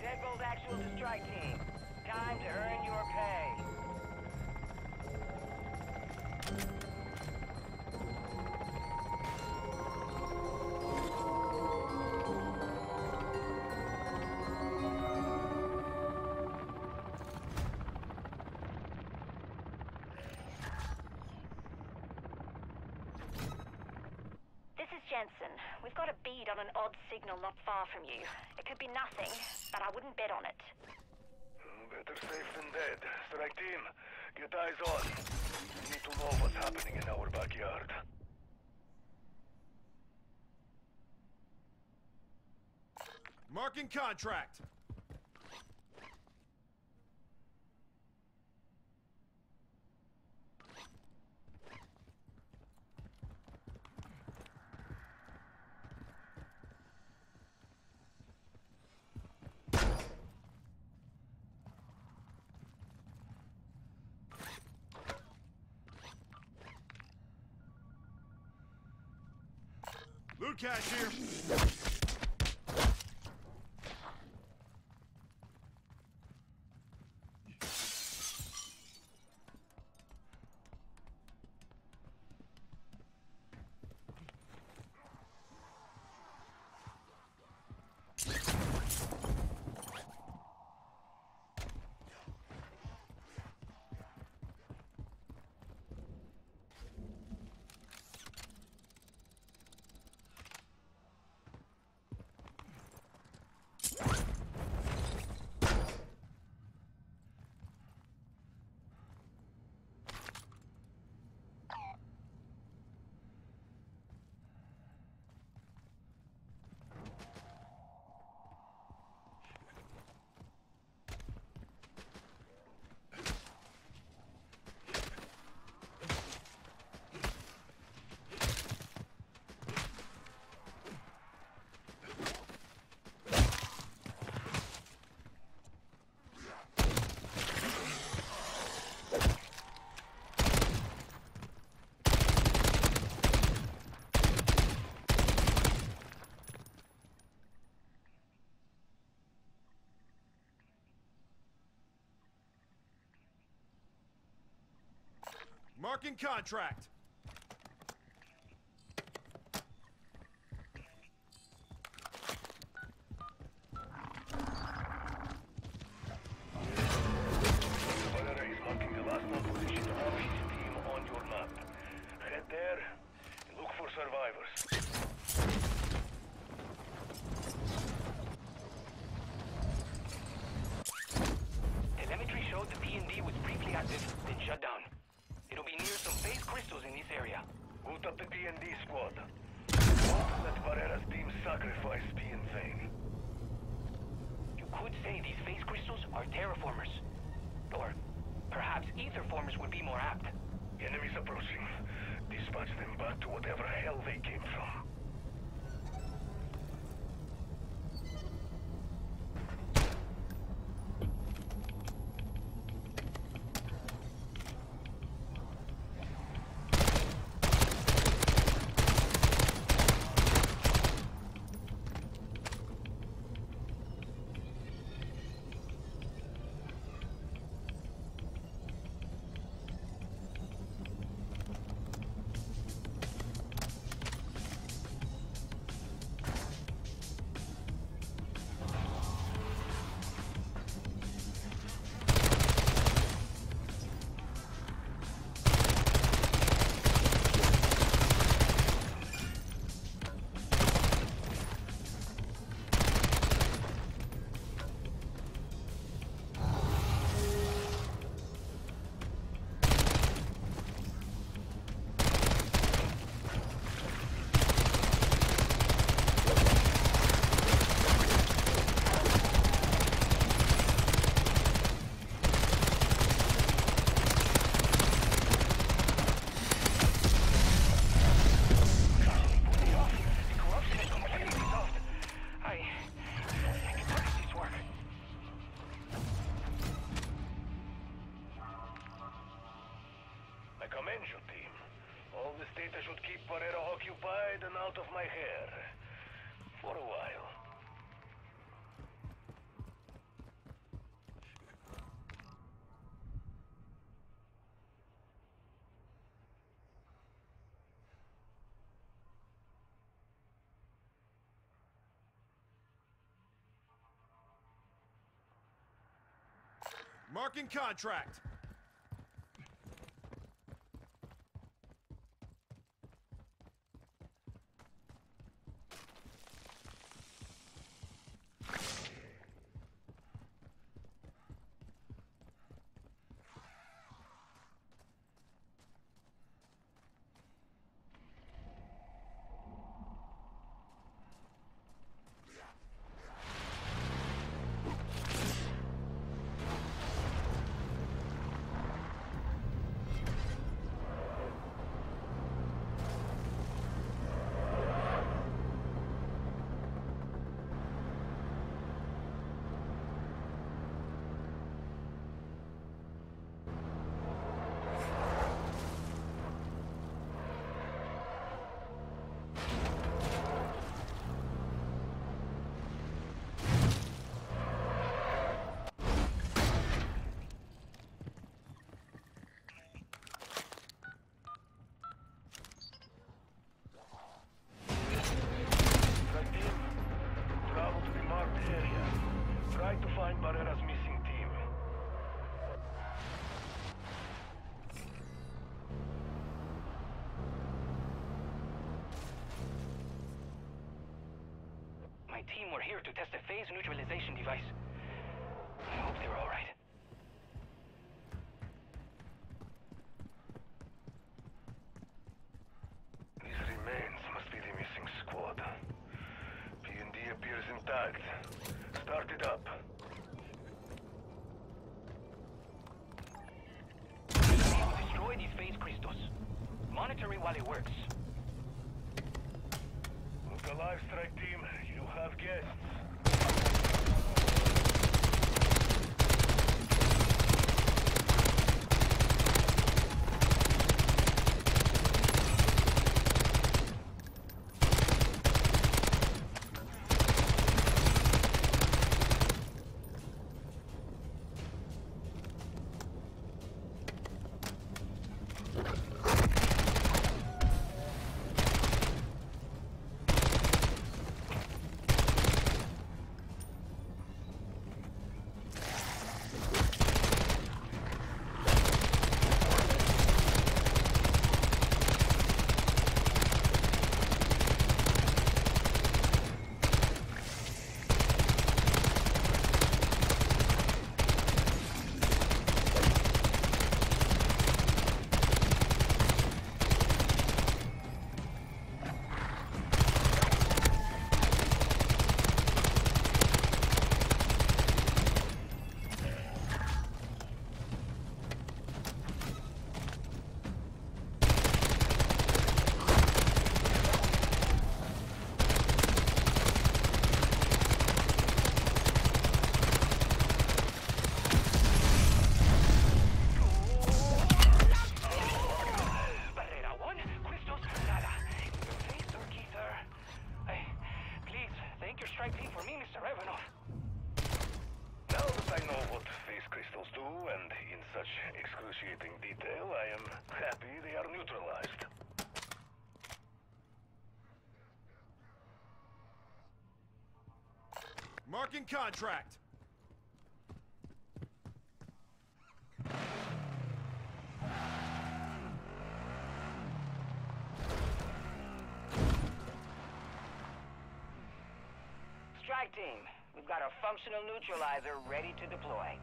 Deadbolt actual to strike team. Time to earn your pay. We've got a bead on an odd signal not far from you. It could be nothing, but I wouldn't bet on it. Mm, better safe than dead. Strike team, get eyes on. We need to know what's happening in our backyard. Marking contract. Loot Marking contract. Marking contract. team were here to test a phase neutralization device. guests. Marking contract. Strike team, we've got a functional neutralizer ready to deploy.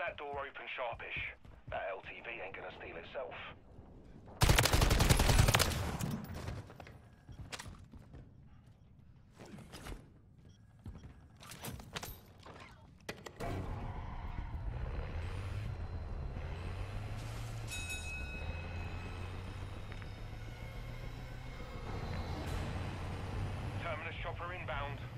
That door open sharpish. That LTV ain't gonna steal itself. Terminus chopper inbound.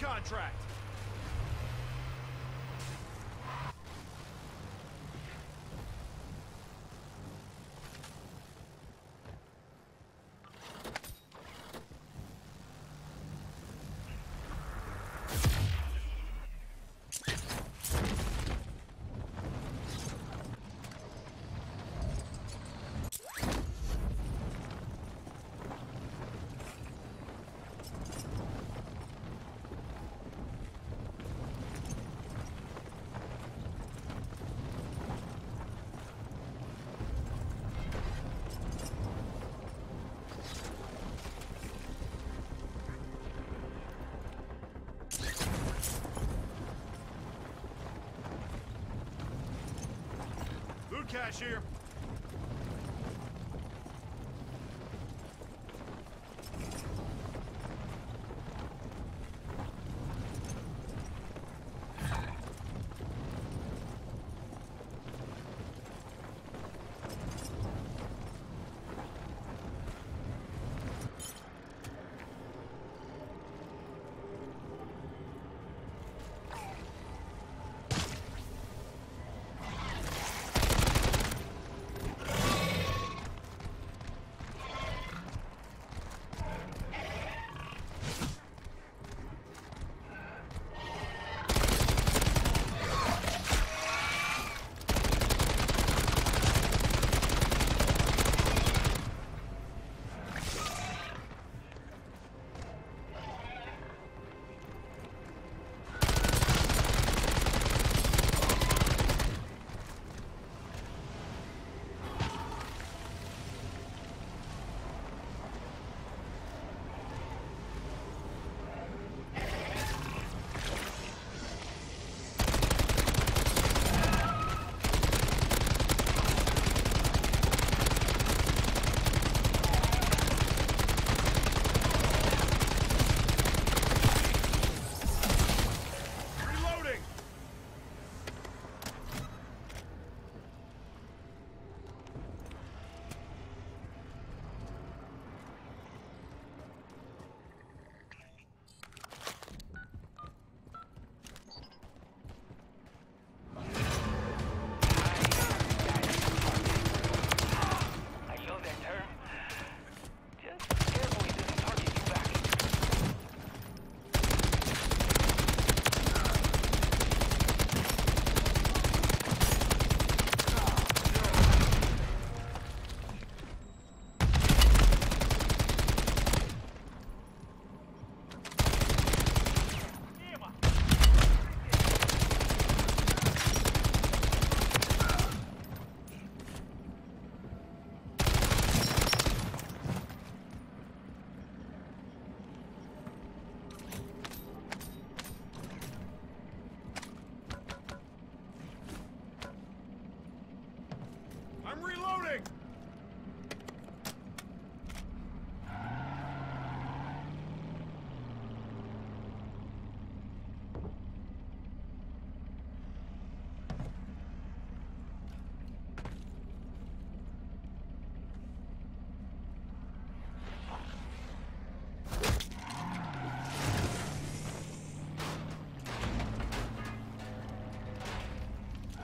Contract. Here.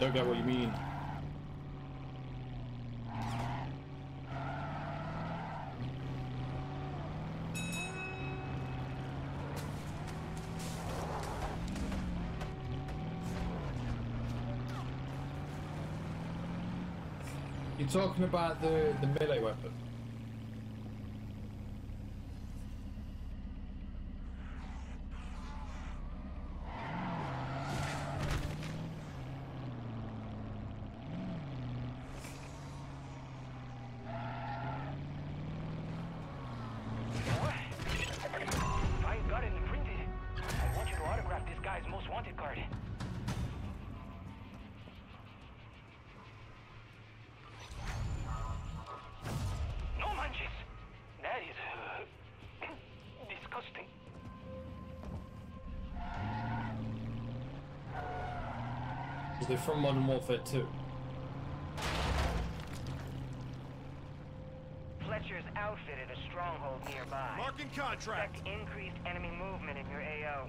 Don't get what you mean. You're talking about the, the melee weapon. Is they from Modern Warfare 2? Fletcher's outfitted a stronghold nearby. Marking contract. Expect increased enemy movement in your AO.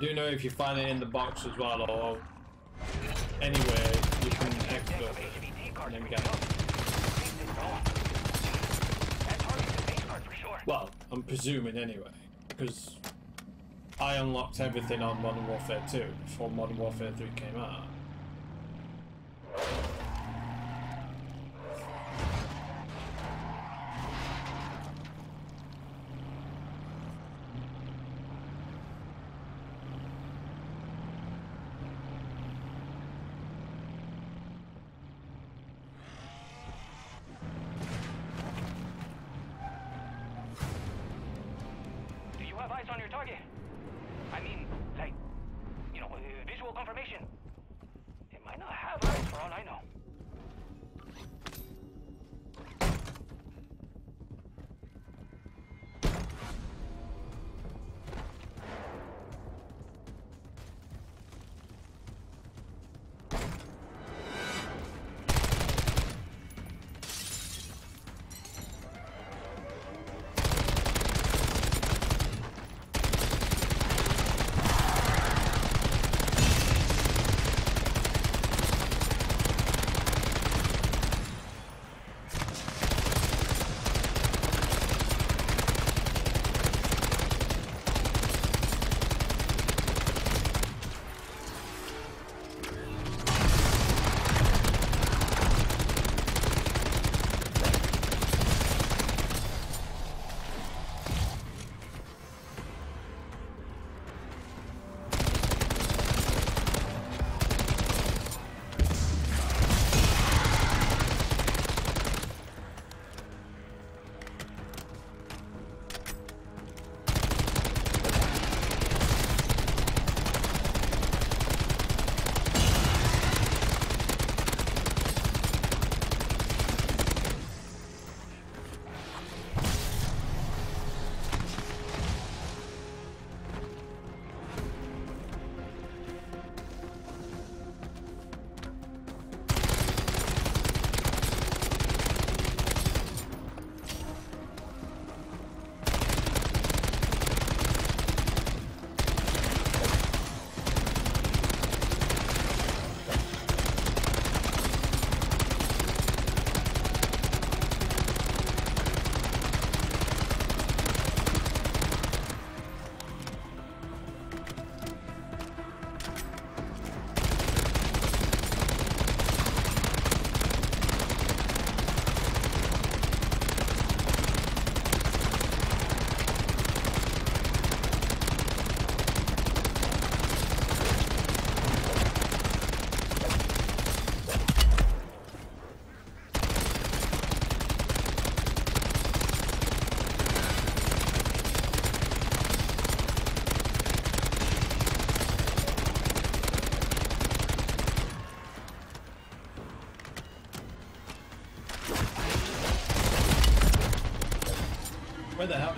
Do know if you find it in the box as well or anywhere you can export it. And get sure. Well, I'm presuming anyway, because I unlocked everything on Modern Warfare 2 before Modern Warfare 3 came out.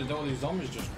Where did all these zombies just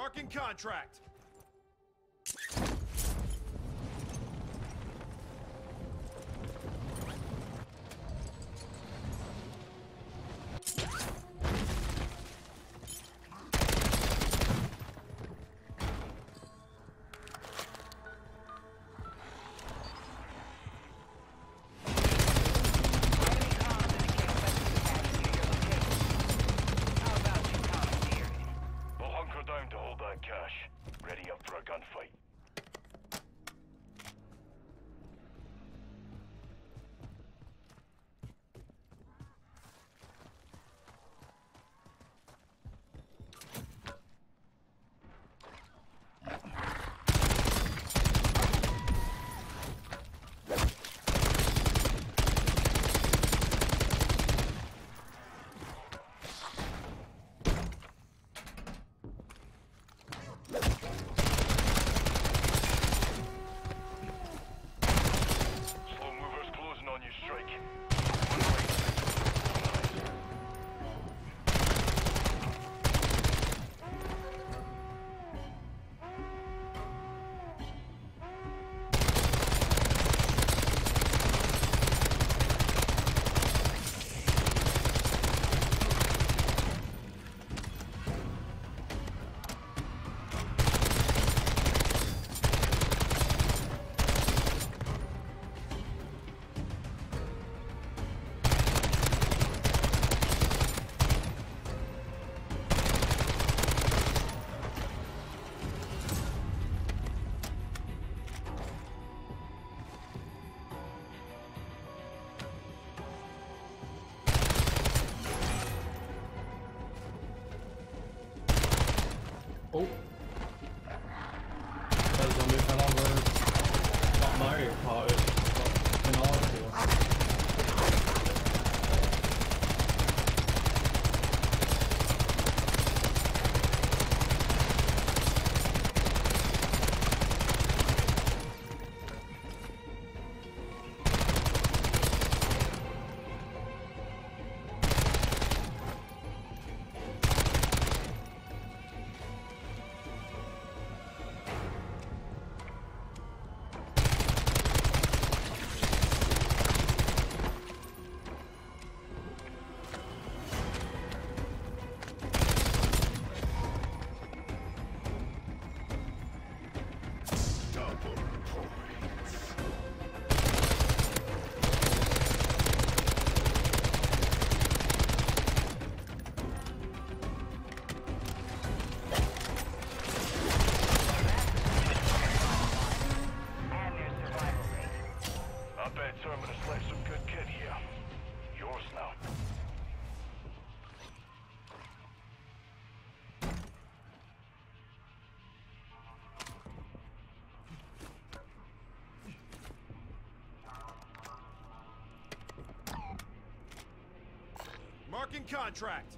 Marking contract. fucking contract!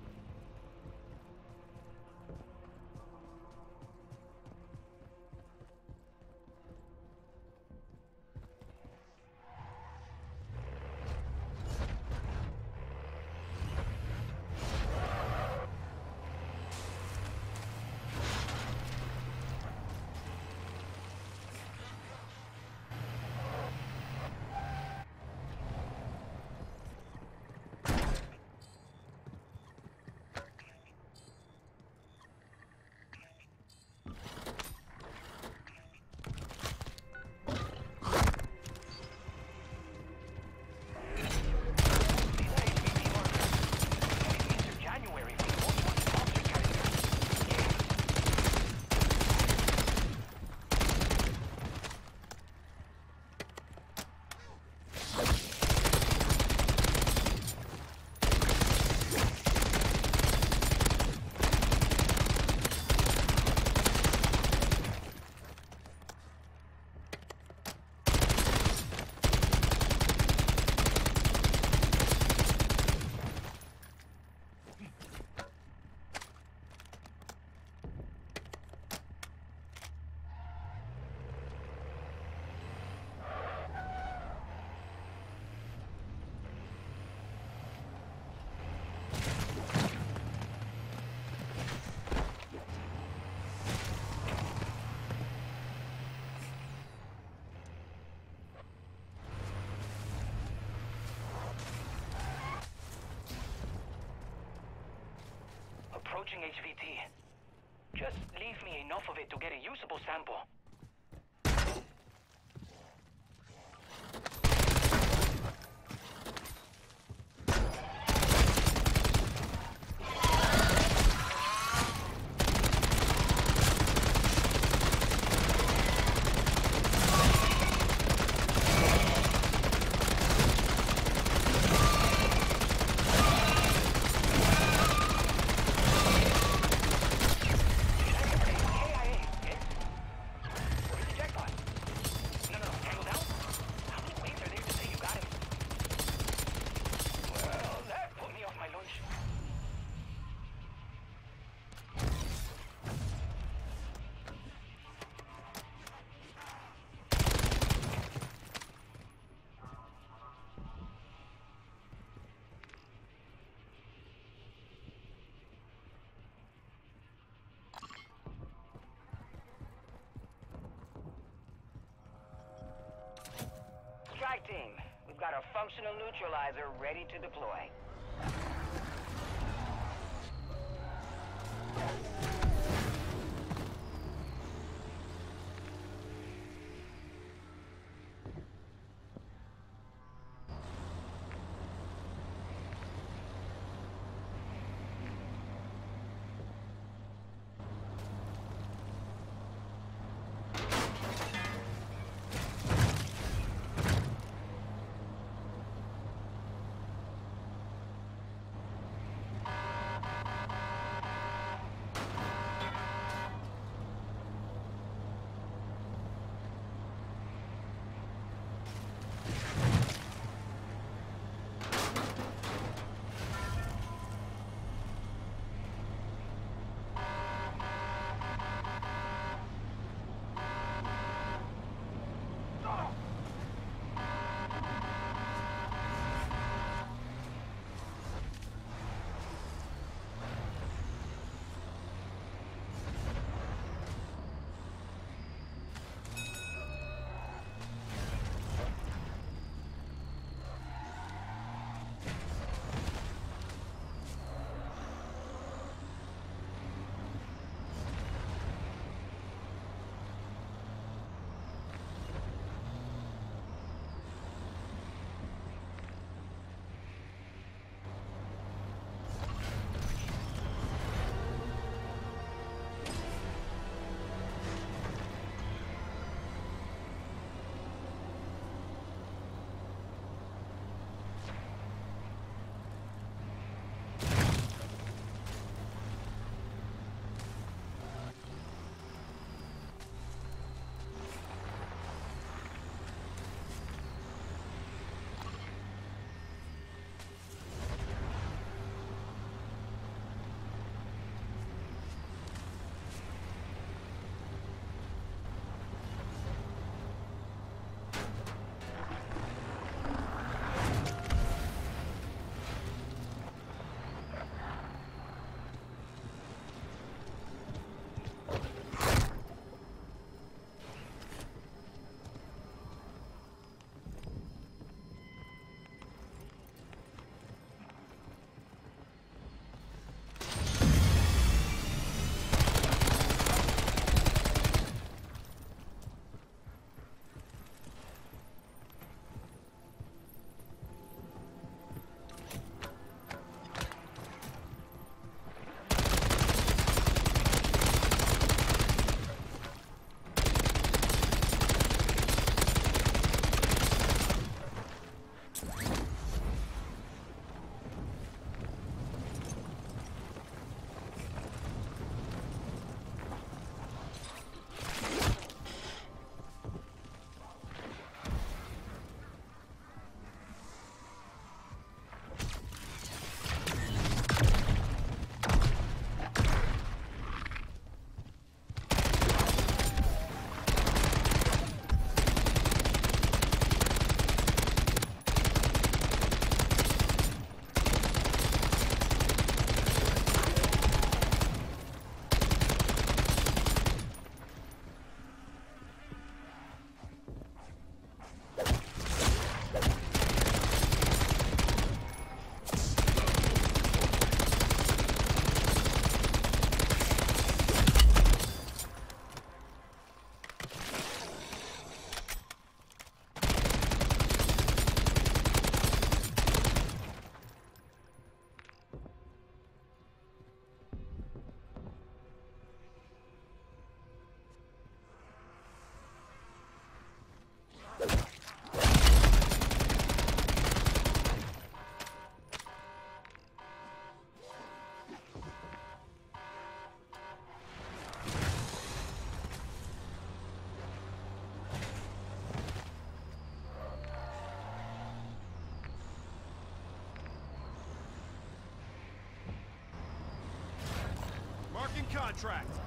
Just leave me enough of it to get a usable sample. Strike team, we've got a functional neutralizer ready to deploy. Marking contract.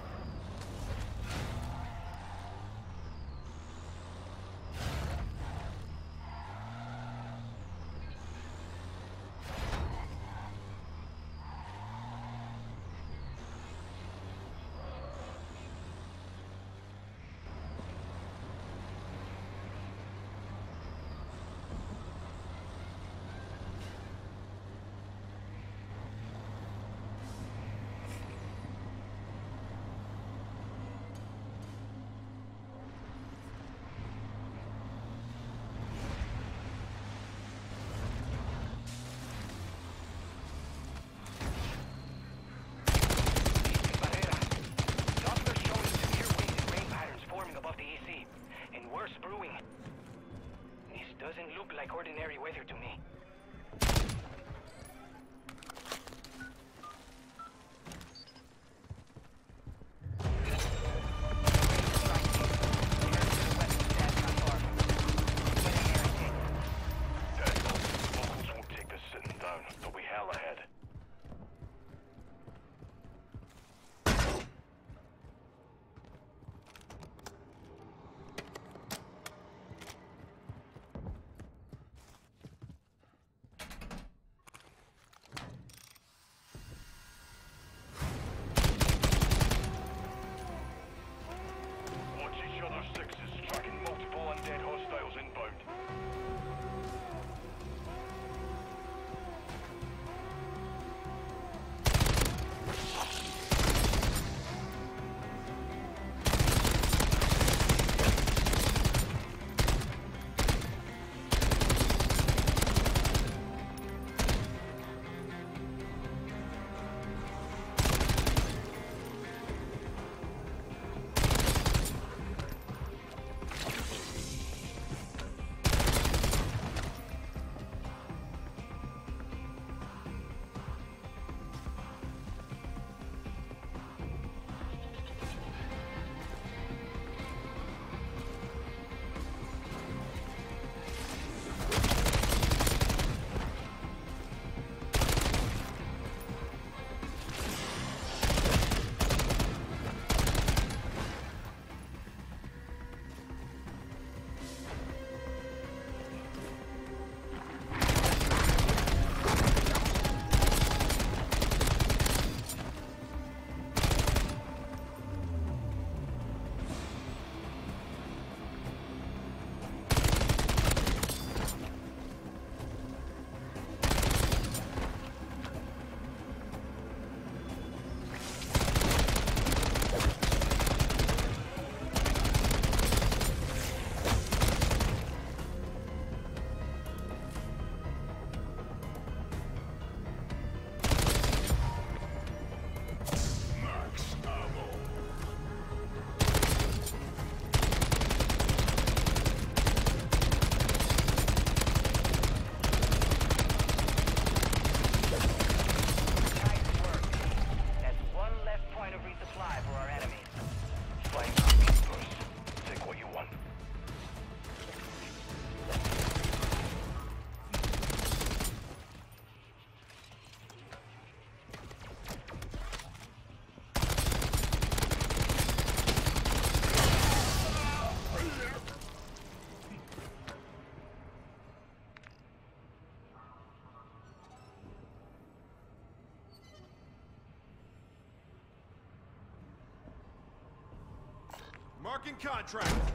Contract.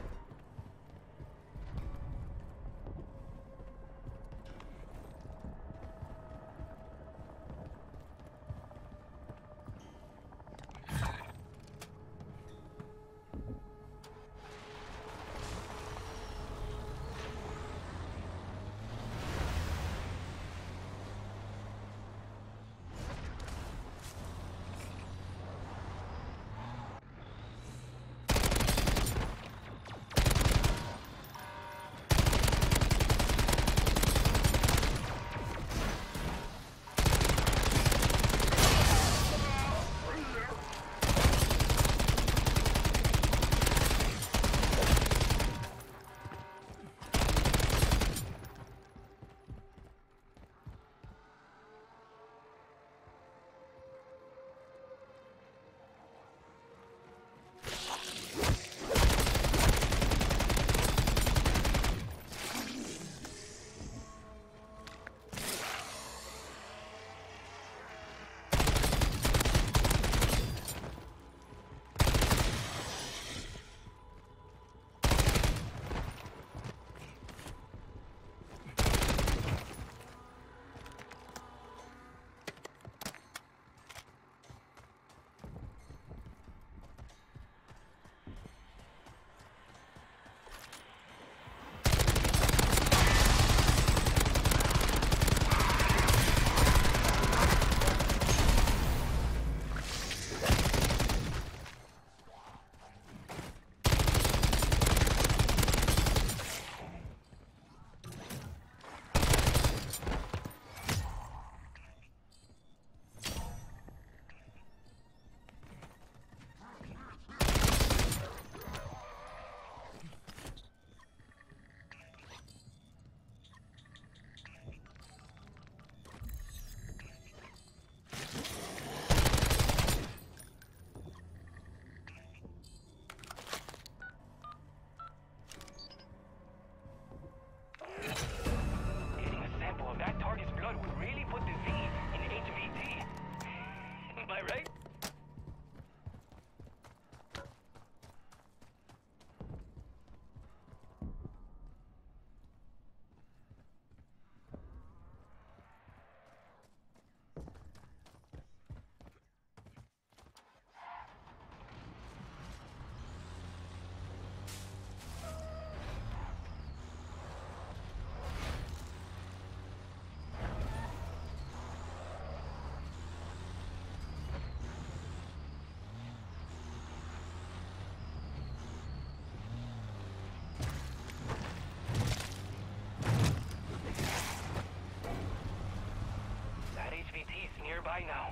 SCVDs nearby now.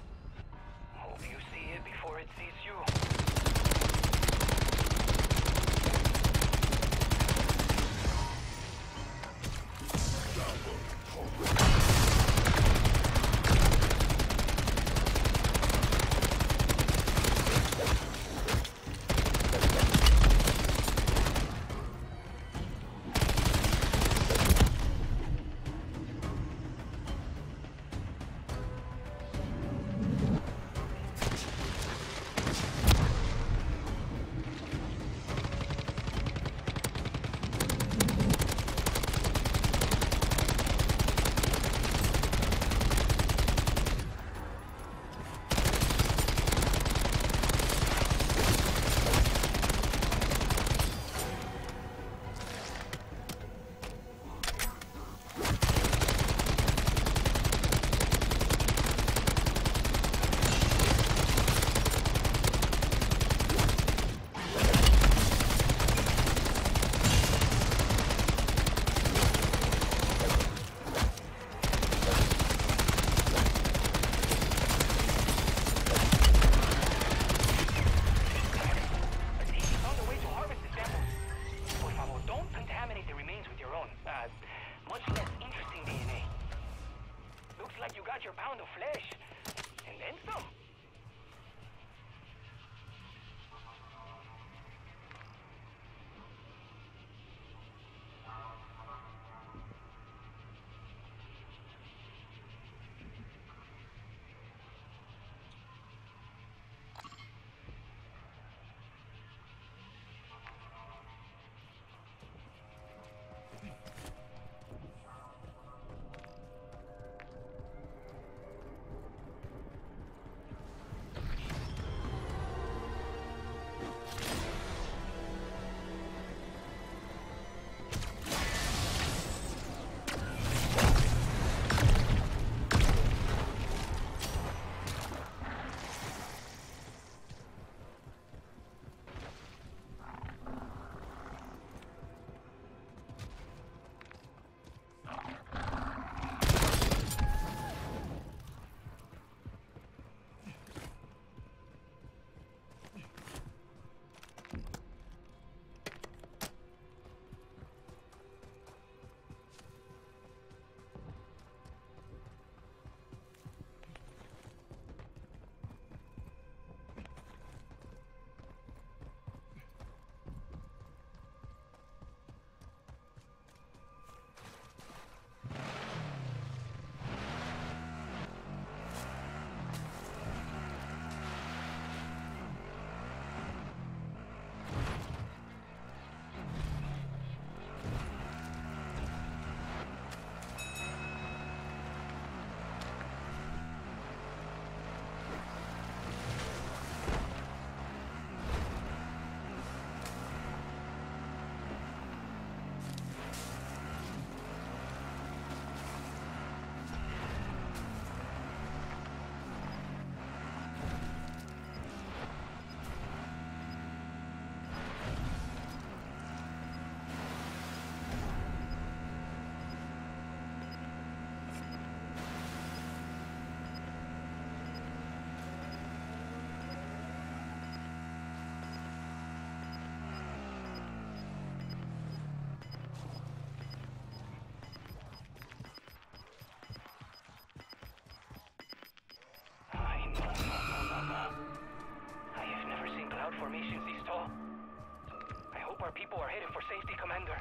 Information's is I hope our people are headed for safety, Commander.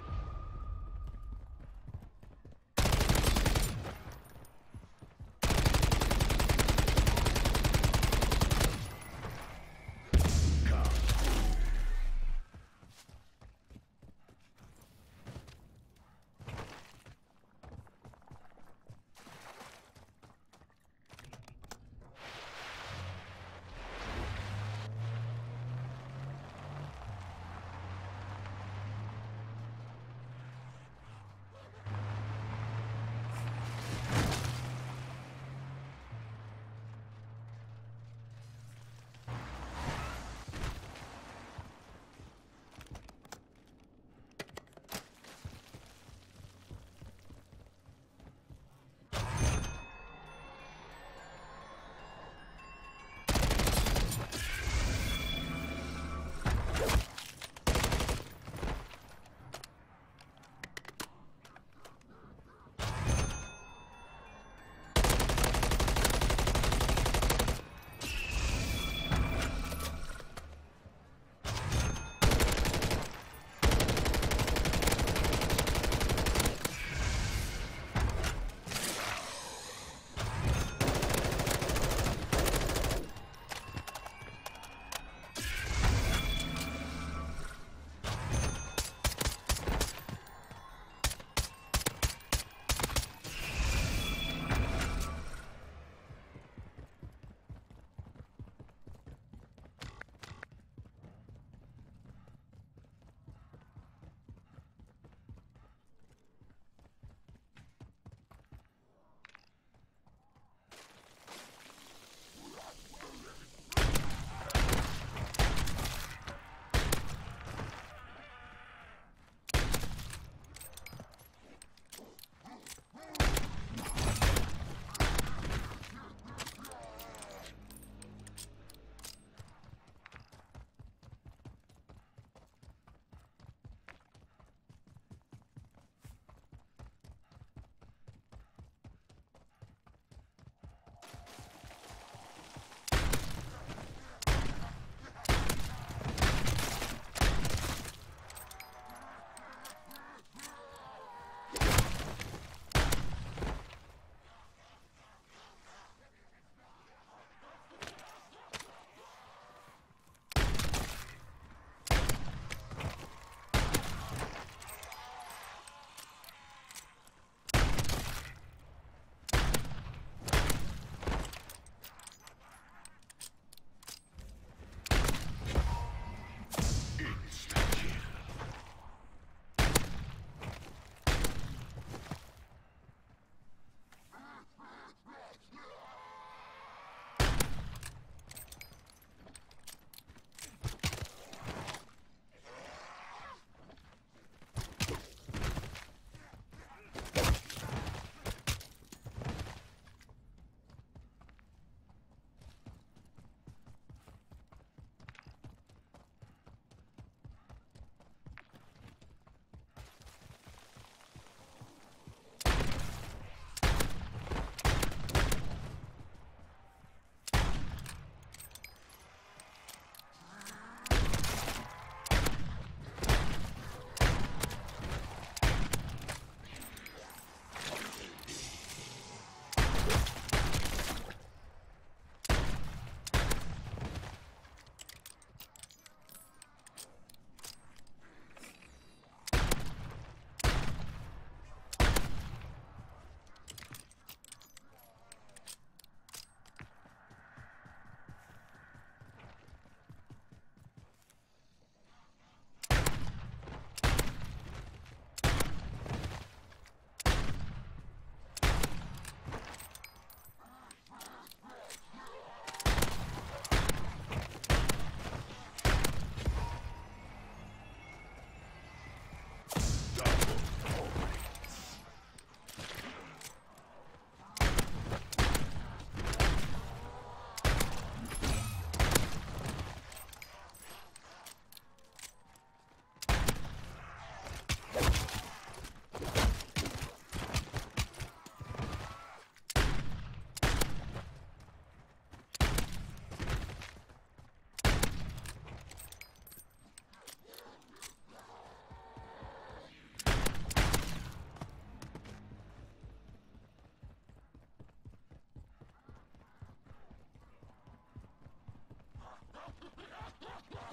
Ha ha!